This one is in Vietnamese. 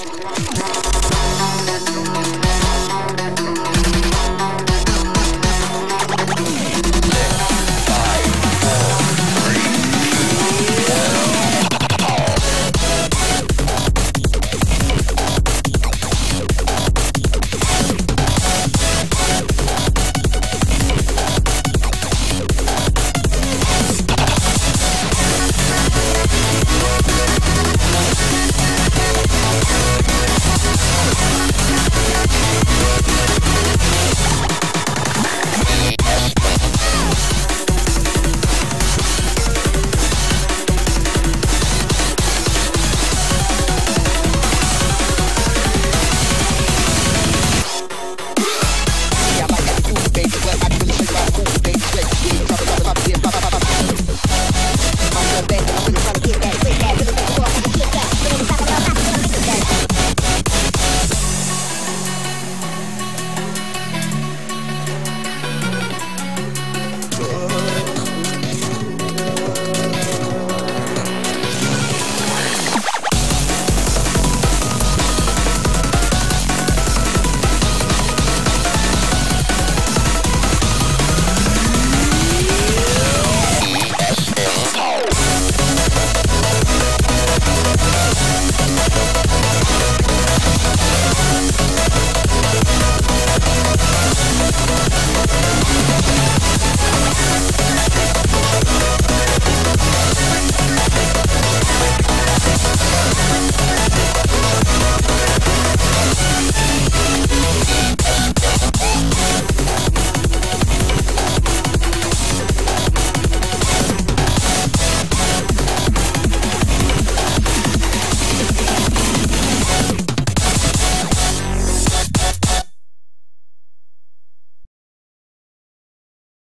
I'm